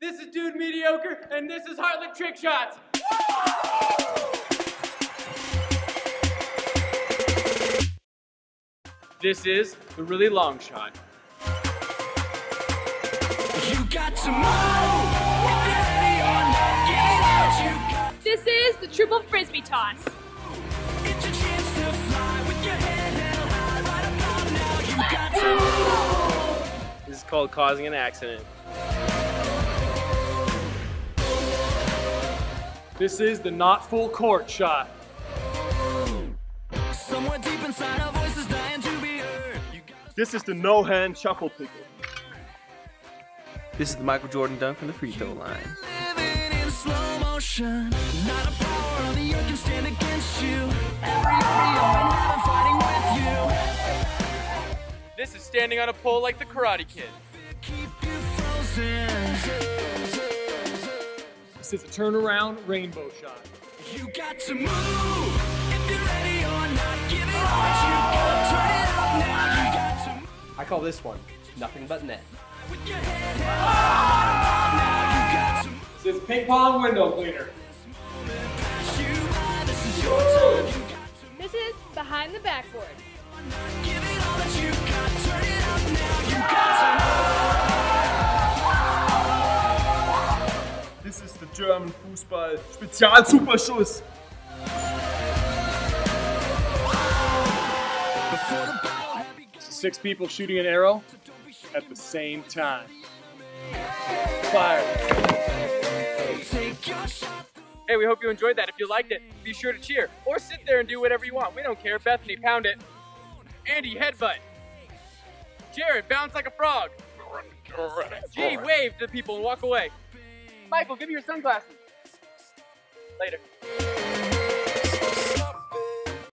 This is Dude Mediocre, and this is Hartland Trick Shots. This is the really long shot. You got to move. If you're ready or not, give it what you got. This is the triple frisbee toss. It's your chance to fly with your head held high right about now. You got to move. This is called causing an accident. This is the not full court shot. Somewhere deep inside, our voices dying to be heard. You got This is the no hand chuckle pickle. This is the Michael Jordan dunk from the free throw line. living in slow motion. Not a power on the earth can stand against you. Every area in heaven fighting with you. This is standing on a pole like the Karate Kid. Keep you frozen. This is a turnaround rainbow shot. You got to move. If you're ready or not, give it what you got. Turn it up now. You got to move. I call this one nothing but net. With your head held high now. You got to move. This is ping pong window cleaner. Pass you by. This is your time. You got to This is behind the backboard. This is the German Fußball Spezialsuperschuss. Before the battle had begun. Six people shooting an arrow at the same time. Fire. Take your shot. Hey, we hope you enjoyed that. If you liked it, be sure to cheer or sit there and do whatever you want. We don't care. Bethany, pound it. Andy, headbutt. Jared, bounce like a frog. G, wave to the people and walk away. Michael, give me your sunglasses. Later.